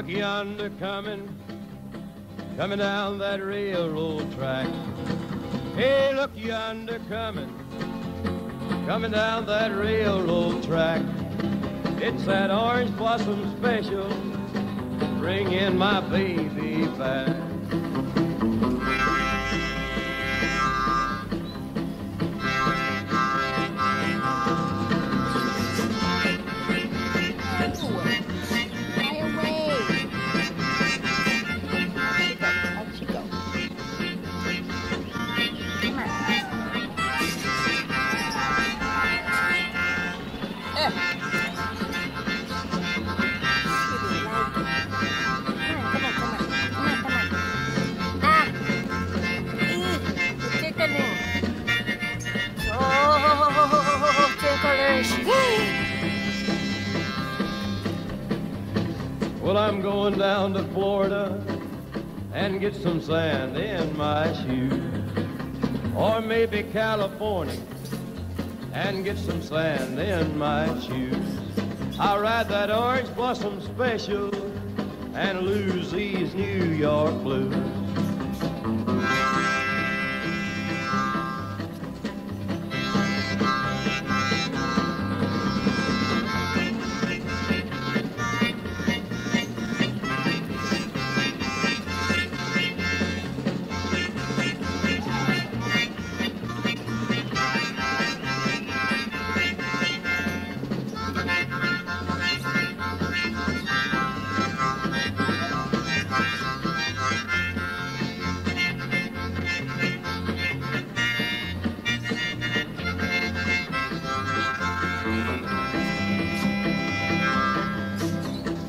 Look yonder coming, coming down that railroad track. Hey, look yonder coming, coming down that railroad track. It's that orange blossom special, bringing my baby back. Ticklish. Well, I'm going down to Florida and get some sand in my shoes. Or maybe California and get some sand in my shoes. I'll ride that orange blossom special and lose these New York blues.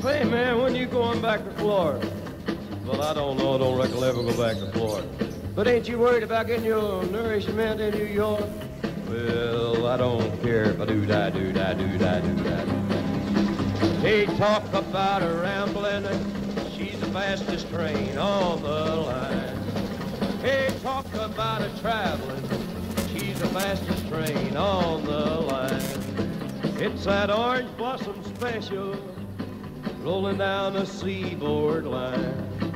Hey man, when you going back to Florida? Well, I don't know. I don't reckon I'll ever go back to Florida. But ain't you worried about getting your nourishment in New York? Well, I don't care if I do that, do that, do that, do that. They talk about her rambling. She's the fastest train on the line. They talk about her traveling. She's the fastest train on the line. It's that orange blossom special rolling down the seaboard line.